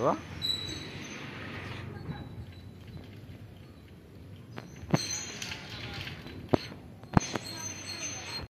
Ага.